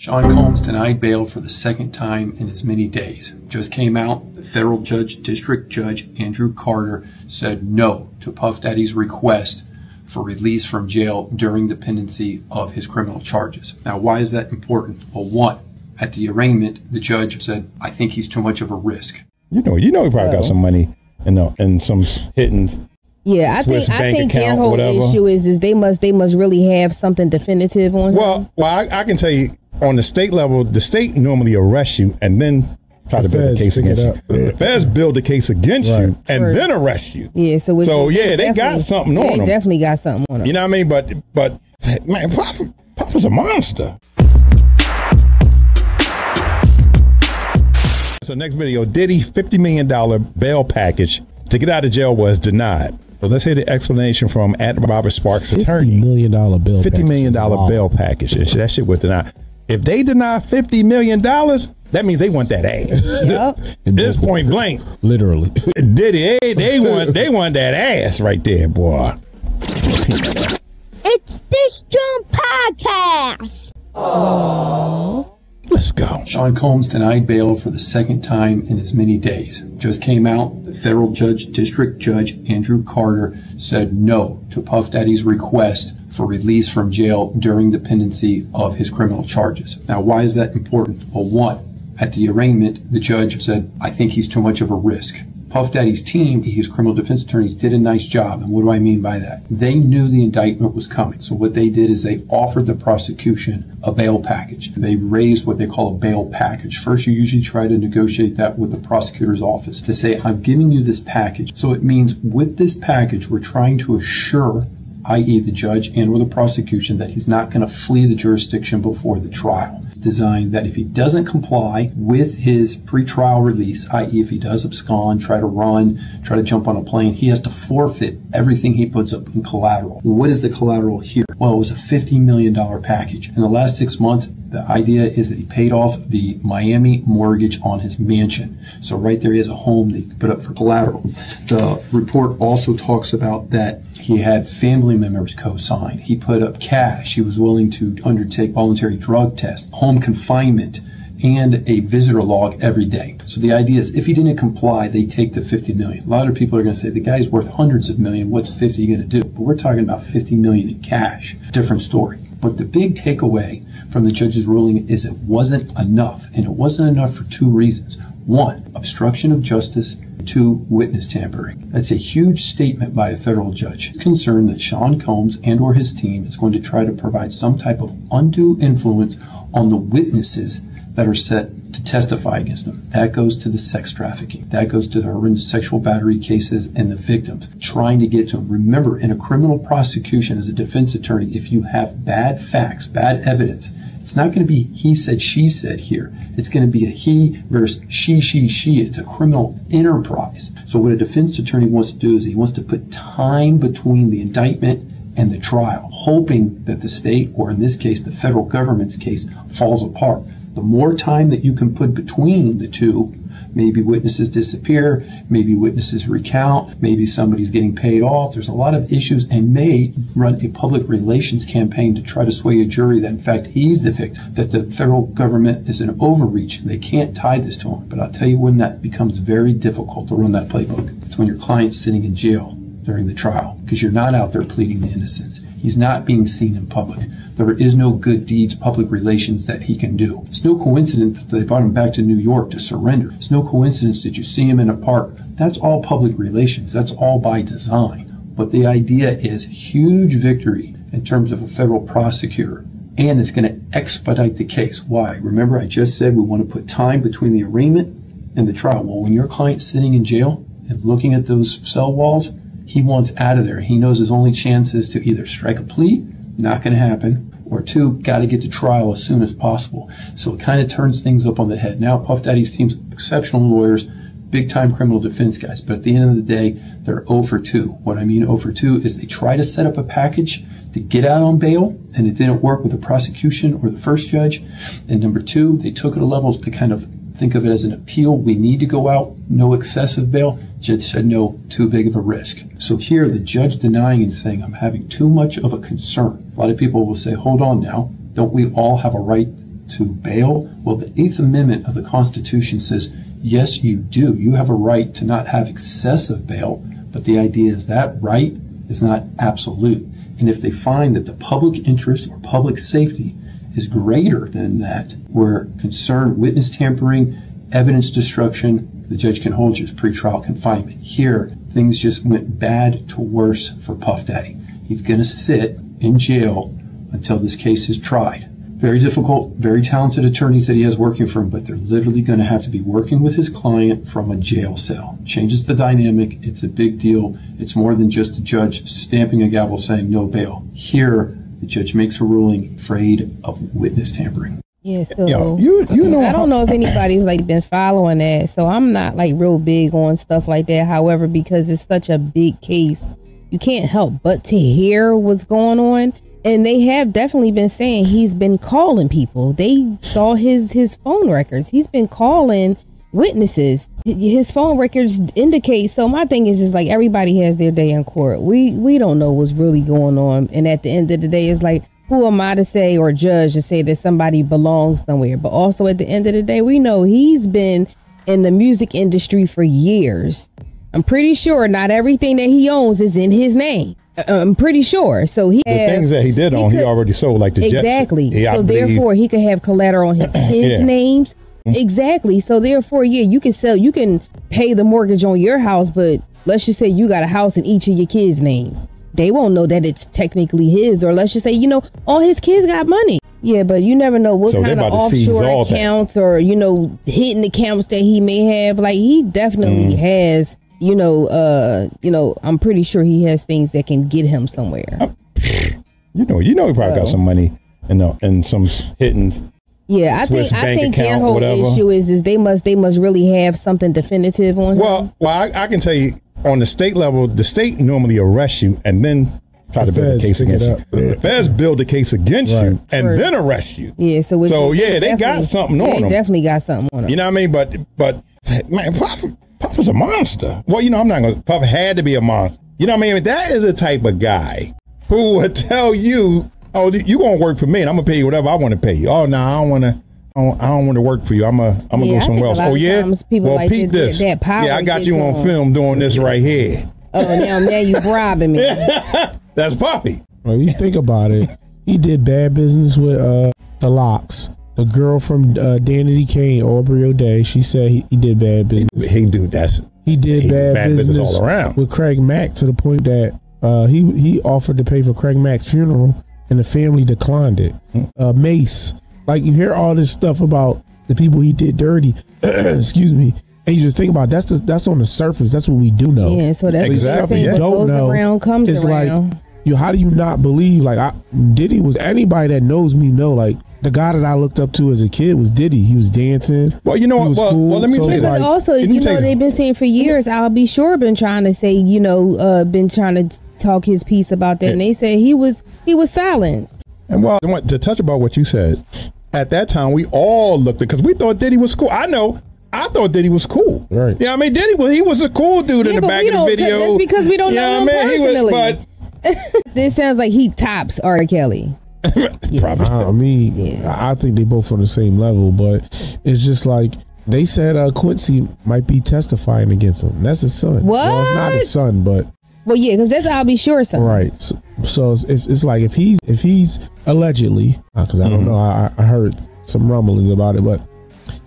Sean Combs denied bail for the second time in as many days. Just came out, the federal judge, District Judge Andrew Carter, said no to Puff Daddy's request for release from jail during the pendency of his criminal charges. Now, why is that important? Well, one, at the arraignment, the judge said, I think he's too much of a risk. You know, you know, he probably got some money and uh, and some hidden. Yeah, I Swiss think I bank think their whole whatever. issue is is they must they must really have something definitive on him. Well, well, I, I can tell you on the state level, the state normally arrests you and then try to The build a case against up. you. The feds build a case against you and Right. then arrest you. Yeah, so it's, So, yeah, they got definitely- something they on 'em. Definitely got something on them. You know what I mean? But but man, Pop, Pop was a monster. So next video, Diddy fifty million dollar bail package to get out of jail was denied. So let's hear the explanation from at Robert Sparks' Fifty attorney. million dollar bill. Fifty package million is bail package. That shit was denied. If they deny fifty million dollars, that means they want that ass. Yep. This point blank, Literally. Diddy, they, they want they want that ass right there, boy. It's Dis'JAWN Podcast. Let's go. Sean Combs denied bail for the second time in as many days. Just came out, the federal judge, District Judge Andrew Carter, said no to Puff Daddy's request for release from jail during the pendency of his criminal charges. Now, why is that important? Well, one, at the arraignment, the judge said, I think he's too much of a risk. Puff Daddy's team, his criminal defense attorneys, did a nice job. And what do I mean by that? They knew the indictment was coming. So what they did is they offered the prosecution a bail package. They raised what they call a bail package. First, you usually try to negotiate that with the prosecutor's office to say, I'm giving you this package. So it means with this package, we're trying to assure i.e. the judge and or the prosecution that he's not going to flee the jurisdiction before the trial. It's designed that if he doesn't comply with his pretrial release, i.e. if he does abscond, try to run, try to jump on a plane, he has to forfeit everything he puts up in collateral. What is the collateral here? Well, it was a $50 million package. In the last six months, the idea is that he paid off the Miami mortgage on his mansion. So right there he has a home that he put up for collateral. The report also talks about that he had family members co-sign. He put up cash. He was willing to undertake voluntary drug tests, home confinement, and a visitor log every day. So the idea is if he didn't comply, they take the 50 million. A lot of people are going to say the guy's worth hundreds of million. What's 50 going to do? But we're talking about 50 million in cash. Different story. But the big takeaway from the judge's ruling is it wasn't enough. And it wasn't enough for two reasons. One, obstruction of justice. Two, witness tampering. That's a huge statement by a federal judge. Concerned that Sean Combs and or his team is going to try to provide some type of undue influence on the witnesses that are set to testify against them. That goes to the sex trafficking. That goes to the horrendous sexual battery cases and the victims. Trying to get to them. Remember, in a criminal prosecution as a defense attorney, if you have bad facts, bad evidence, it's not going to be he said, she said here. It's going to be a he versus she, she, she. It's a criminal enterprise. So what a defense attorney wants to do is he wants to put time between the indictment and the trial, hoping that the state, or in this case, the federal government's case, falls apart. The more time that you can put between the two, maybe witnesses disappear, maybe witnesses recount, maybe somebody's getting paid off. There's a lot of issues and may run a public relations campaign to try to sway a jury that in fact he's the victim, that the federal government is an overreach they can't tie this to him. But I'll tell you when that becomes very difficult to run that playbook. It's when your client's sitting in jail during the trial because you're not out there pleading the innocence. He's not being seen in public. There is no good deeds, public relations that he can do. It's no coincidence that they brought him back to New York to surrender. It's no coincidence that you see him in a park. That's all public relations. That's all by design. But the idea is huge victory in terms of a federal prosecutor. And it's going to expedite the case. Why? Remember, I just said we want to put time between the arraignment and the trial. Well, when your client's sitting in jail and looking at those cell walls, he wants out of there. He knows his only chance is to either strike a plea, not going to happen, or two, got to get to trial as soon as possible. So it kind of turns things up on the head. Now, Puff Daddy's team's exceptional lawyers, big time criminal defense guys, but at the end of the day, they're 0 for 2. What I mean 0 for 2 is they try to set up a package to get out on bail, and it didn't work with the prosecution or the first judge. And number two, they took it a level to kind of think of it as an appeal. We need to go out, no excessive bail. Judge said no, too big of a risk. So here, the judge denying and saying, I'm having too much of a concern. A lot of people will say, hold on now. Don't we all have a right to bail? Well, the Eighth Amendment of the Constitution says, yes, you do. You have a right to not have excessive bail, but the idea is that right is not absolute. And if they find that the public interest or public safety is greater than that, where concern witness tampering, evidence destruction, the judge can hold you as pretrial confinement. Here, things just went bad to worse for Puff Daddy. He's going to sit in jail until this case is tried. Very difficult, very talented attorneys that he has working for him, but they're literally going to have to be working with his client from a jail cell. Changes the dynamic. It's a big deal. It's more than just a judge stamping a gavel saying no bail. Here, the judge makes a ruling afraid of witness tampering. Yeah, so Yo, you you know I don't know if anybody's like been following that. So I'm not like real big on stuff like that. However, because it's such a big case, you can't help but to hear what's going on. And they have definitely been saying he's been calling people. They saw his his phone records. He's been calling witnesses. His phone records indicate. So my thing is, is like everybody has their day in court. We we don't know what's really going on. And at the end of the day, it's like who am I to say or judge to say that somebody belongs somewhere? But also at the end of the day, we know he's been in the music industry for years. I'm pretty sure not everything that he owns is in his name. Uh, I'm pretty sure. So he the things that he did on, he could- already sold, like the Jets. exactly. Yeah, so therefore, he could have collateral on his kids' Yeah. names. Exactly. So therefore, yeah, you can sell. You can pay the mortgage on your house, but let's just say you got a house in each of your kids' names. They won't know that it's technically his, or let's just say, you know, all his kids got money. Yeah, but you never know what So kind of about to seize offshore all that. accounts or you know hidden accounts that he may have. Like he definitely Mm. has. You know, uh, you know, I'm pretty sure he has things that can get him somewhere. You know, you know, he probably got Oh. some money and uh, and some hidden. Yeah, I Swiss think I bank think their whole whatever. issue is is they must they must really have something definitive on him. Well, well, I, I can tell you on the state level, the state normally arrests you and then try to build a case against you. up. The feds build a case against you Right. and Right. then arrest you. yeah, so which So, is- yeah, they got something on they them. Definitely got something on them. You know what I mean? But but man, Puff, Puff is a monster. Well, you know, I'm not gonna. Puff had to be a monster. You know what I mean? That is the type of guy who would tell you, "Oh, you gonna work for me, and I'm gonna pay you whatever I want to pay you." Oh no, I don't want to. I don't, I don't want to work for you. I'm a. I'm gonna Yeah, go somewhere else. Oh yeah. people well, like peep this. that power yeah, I got you on on. film doing this right here. oh, now now you bribing me. That's Puffy. Well, you think about it, he did bad business with uh, the LOX. The girl from uh, Danity Kane, Aubrey O'Day, she said he, he did bad business. Hey, dude, that's He did He did bad, bad business business, all around. with Craig Mack to the point that uh, he he offered to pay for Craig Mack's funeral, and the family declined it. Uh, Mase, like you hear all this stuff about the people he did dirty. excuse me, and you just think about it, that's the, that's on the surface. That's what we do know. Yeah, so that's Exactly, exactly yeah. Don't know. around comes it's around. like you. How do you not believe? Like I, Diddy was anybody that knows me know. Like the guy that I looked up to as a kid was Diddy. He was dancing. well, you know He what? was Well, cool, well, let me so tell you. But like- also, let me you know, they've been saying for years. Al B. Sure been trying to say, you know, uh, been trying to talk his piece about that, and they said he was he was silenced. And well, I want to touch about what you said. At that time, we all looked at because we thought Diddy was cool. I know. I thought Diddy was cool. Right. Yeah, I mean, Diddy was he was a cool dude in the back of the don't- video. that's because we don't You know what him I mean? He was- personally. This sounds like he tops R. Kelly. but probably. I mean, Yeah. I I think they both on the same level, but it's just like they said uh, Quincy might be testifying against him. That's his son. Well, it's not his son, but Well, yeah, because that's Al B. Sure son. right. So, so it's, if, it's like if he's if he's allegedly, because I don't know, I, I heard some rumblings about it, but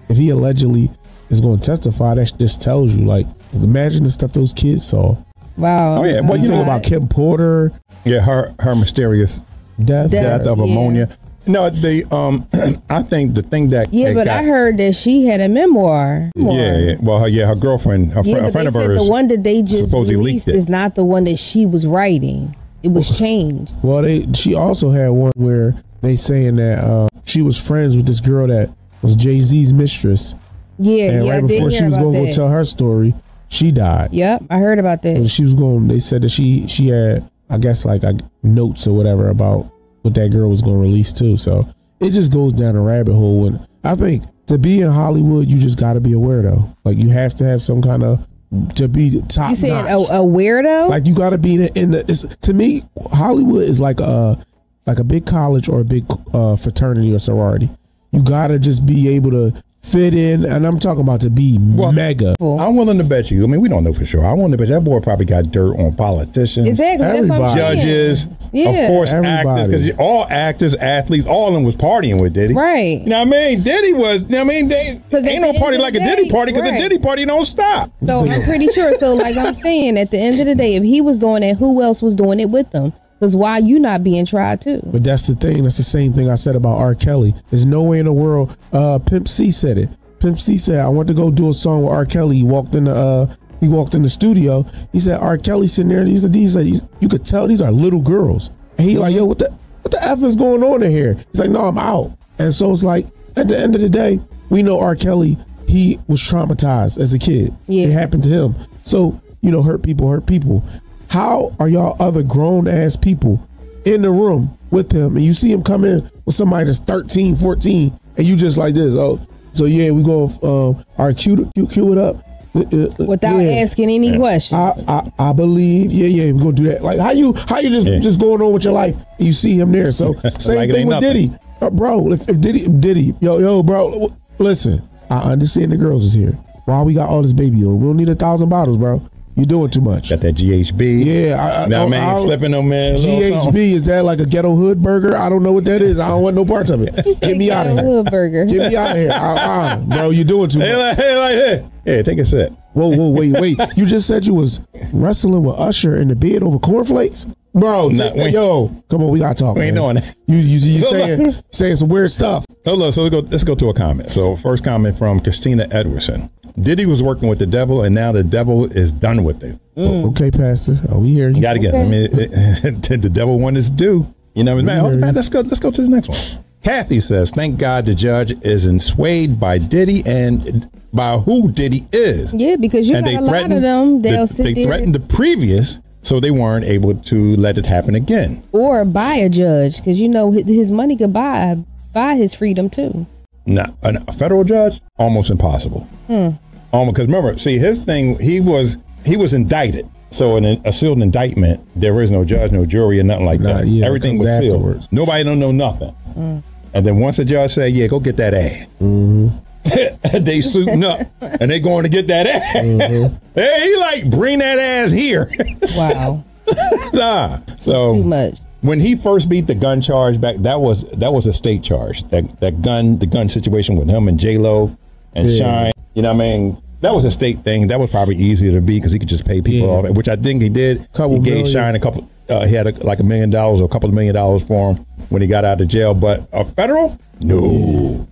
if he allegedly is going to testify, that just tells you like imagine the stuff those kids saw. Wow. Oh, yeah. Well, you you think know about Kim Porter Yeah, her her mysterious death. Death. death of Yeah. ammonia. No, the um, I think the thing that Yeah, but got, I heard that she had a memoir. Yeah, yeah, well, her, yeah, her girlfriend, her Yeah, friend, a but friend they of said hers. the one that they just supposedly leaked released it. is not the one that she was writing. It was changed. Well, they she also had one where they saying that uh, she was friends with this girl that was Jay Z's mistress, Yeah, and yeah, I right did before she was going to go tell her story, she died. Yep, I heard about that. she was going. They said that she she had I guess like notes or whatever about what that girl was going to release too. So it just goes down a rabbit hole. And I think to be in Hollywood, you just got to be a weirdo. Like you have to have some kind of to be top You saying a, a weirdo? Like you got to be in the, in the it's, to me, Hollywood is like a like a big college or a big uh, fraternity or sorority. you gotta just be able to fit in, and I'm talking about to be mega. I'm willing to bet you. I mean, we don't know for sure. I want to bet that boy probably got dirt on politicians, Exactly. That's what I'm Everybody. judges, Yeah. of course, Everybody. actors, because all actors, athletes, all of them was partying with Diddy. Right. You know what I mean? Diddy was. You know what I mean? They 'Cause at ain't no party end of like a the Diddy party because right. the Diddy party don't stop. So I'm pretty sure. So like I'm saying, at the end of the day, if he was doing it, who else was doing it with them? Because why you not being tried too? But that's the thing. That's the same thing I said about R. Kelly. There's no way in the world. Uh, Pimp C said it. Pimp C said, "I want to go do a song with R. Kelly." He walked in the uh, he walked in the studio. He said, "R. Kelly sitting there." He said, "These are these, you could tell these are little girls." And he like, "Yo, what the what the f is going on in here?" He's like, "No, I'm out." And so it's like at the end of the day, we know R. Kelly. He was traumatized as a kid. Yeah. It happened to him. So you know, hurt people hurt people. How are y'all other grown ass people in the room with him and you see him come in with somebody that's 13, 14, and you just like this? Oh, so yeah, we go, um, all right, cue, cue, cue it up. Uh, uh, Without yeah. asking any I, questions. I, I believe, yeah, yeah, we're gonna do that. Like how you how you just Yeah. just going on with your life? You see him there. So same Like thing with nothing. Diddy, uh, bro. If, if Diddy, Diddy, yo, yo, bro, listen. I understand the girls is here. Why we got all this baby oil? We don't need a thousand bottles, bro. You doing too much. Got that GHB. Yeah, I, I, Now, I- man, I- slipping them man. GHB is that like a ghetto hood burger? I don't know what that is. I don't want no parts of it. Get me out of here. Hood burger. Get me out of here, uh, bro. You're doing too Hey, much. like, hey, like, hey, hey, take a sip. Whoa, whoa, wait, wait. You just said you was wrestling with Usher in the bed over cornflakes, bro. Nah, take- we- yo, come on, we gotta talk. We ain't man. doing that. You, you, you Look, saying look. saying some weird stuff. So look, so let's go. Let's go to a comment. So first comment from Christina Edwardson. Diddy was working with the devil, and now the devil is done with it. Okay, Pastor. Are we here? You got to get. I mean, it, it, the devil one is due. You know, man, hear you. man. Let's go. Let's go to the next one. Kathy says, "Thank God the judge isn't swayed by Diddy and by who Diddy is." Yeah, because you and got they a lot threatened of them. They'll the, sit they there threatened the previous, so they weren't able to let it happen again. or buy a judge because you know his, his money could buy buy his freedom too. No, an- a federal judge almost impossible. Hmm. Almost because remember, see his thing. He was he was indicted. So in a, a sealed indictment, there is no judge, no jury, or nothing like Nah, that. yeah, Everything comes was sealed. afterwards. Nobody don't know nothing. Hmm. And then once the judge say, "Yeah, go get that ass," Mm-hmm. they suiting up and they going to get that ass. Mm-hmm. hey, he like bring that ass here. Wow, nah. So too much. when he first beat the gun charge back, that was that was a state charge. That that gun, the gun situation with him and J Lo and Yeah. Shyne. You know what I mean? That was a state thing. That was probably easier to be because he could just pay people Yeah. off, which I think he did. Couple he gave million. Shyne a couple. Uh, he had a, like a million dollars or a couple of million dollars for him when he got out of jail. But a federal, no.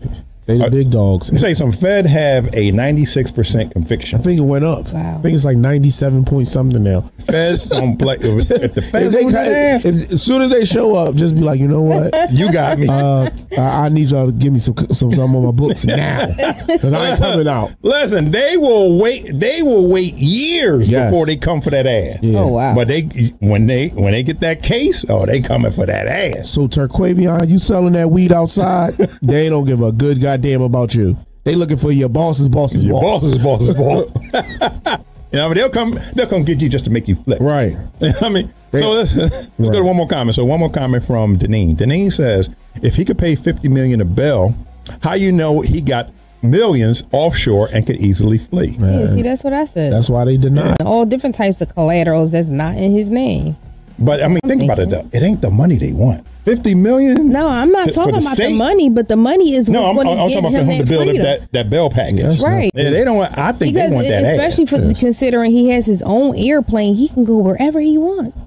They the big dogs. Let me say some Fed have a ninety six percent conviction. I think it went up. Wow. I think it's like ninety-seven point something now. Feds don't play. If the If they, lose their ass, if- as soon as they show up, just be like, you know what? you got me. Uh, I, I need y'all to give me some some some on my books now because I ain't coming out. Listen, they will wait. They will wait years Yes. before they come for that ass. Yeah. Oh wow. But they when they when they get that case, oh, they coming for that ass. So Turquavion, you selling that weed outside? they don't give a good goddamn about you. They looking for your boss's boss's Your boss. boss is boss you know, I mean, they'll come. They'll come get you just to make you flip. Right. You know what I mean, so let's, let's go to one more comment. So one more comment from Deneen. Deneen says, if he could pay fifty million a bill, how you know he got millions offshore and could easily flee? yeah, see, that's what I said. That's why they deny. all different types of collaterals that's not in his name. But I mean, think about it though. It ain't the money they want. Fifty million. No, I'm not To- talking the about state? the money, but the money is No, I'm, what's I'm, going to I'm get talking about for him him to that build up that, that bill package. Yes, Right. Yeah, they don't want. I think because they want that especially ass. for Yes. considering he has his own airplane, he can go wherever he wants.